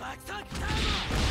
爆殺ターボ